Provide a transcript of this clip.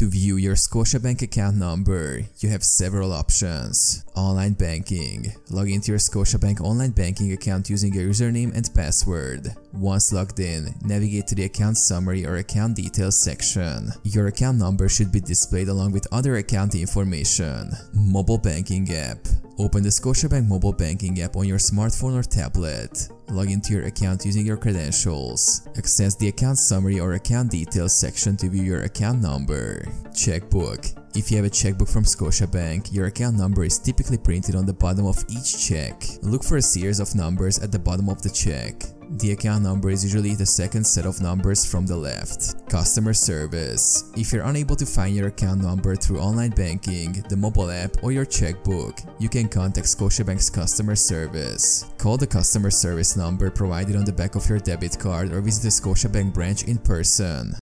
To view your Scotiabank account number, you have several options. Online banking. Log into your Scotiabank online banking account using your username and password. Once logged in, navigate to the account summary or account details section. Your account number should be displayed along with other account information. Mobile banking app. Open the Scotiabank mobile banking app on your smartphone or tablet. Log into your account using your credentials. Access the account summary or account details section to view your account number. Checkbook. If you have a checkbook from Scotiabank, your account number is typically printed on the bottom of each check. Look for a series of numbers at the bottom of the check. The account number is usually the second set of numbers from the left. Customer service. If you're unable to find your account number through online banking, the mobile app, or your checkbook, you can contact Scotiabank's customer service. Call the customer service number provided on the back of your debit card or visit a Scotiabank branch in person.